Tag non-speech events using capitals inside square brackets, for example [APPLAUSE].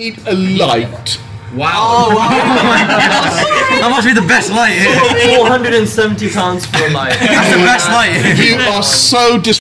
need a light. Wow. Oh, [LAUGHS] that must be the best light here. Four hundred and seventy pounds for a light. That's the best light. You are so dis.